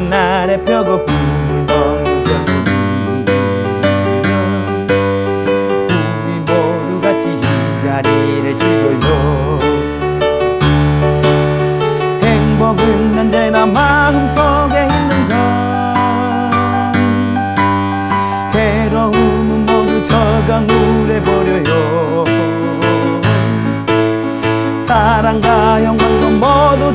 추운 날에 펴고 꿈을 먹는 병이 우리 모두 같이 이 자리를 즐겨요. 행복은 언제나 마음속에 있는 것 괴로움은 모두 저가 물에버려요. 사랑과 영광도 모두